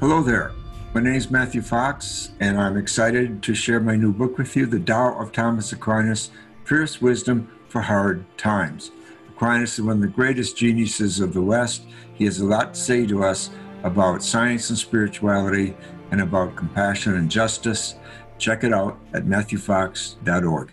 Hello there. My name is Matthew Fox, and I'm excited to share my new book with you, The Tao of Thomas Aquinas Fierce Wisdom for Hard Times. Aquinas is one of the greatest geniuses of the West. He has a lot to say to us about science and spirituality and about compassion and justice. Check it out at MatthewFox.org.